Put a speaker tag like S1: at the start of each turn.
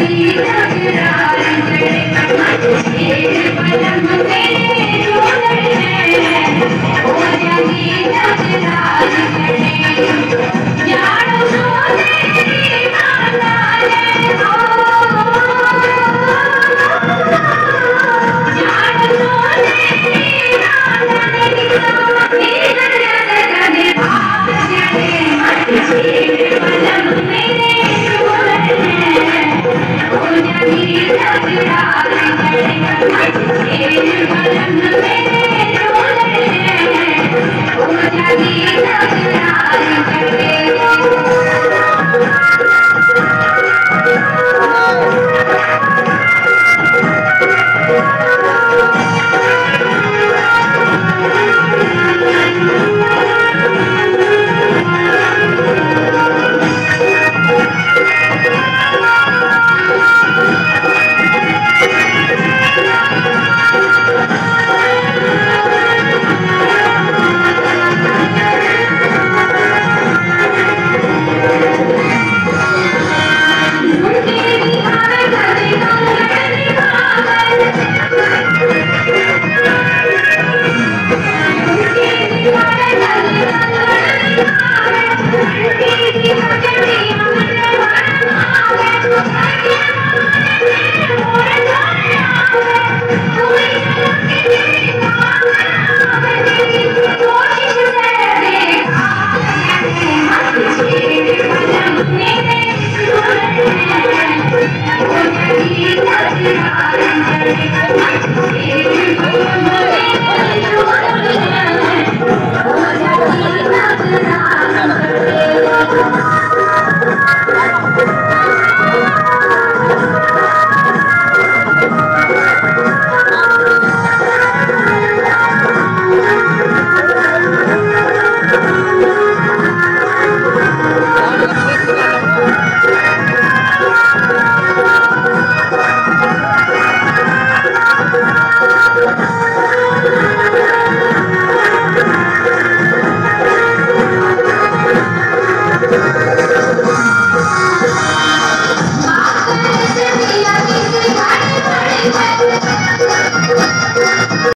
S1: yeah you. Thank you.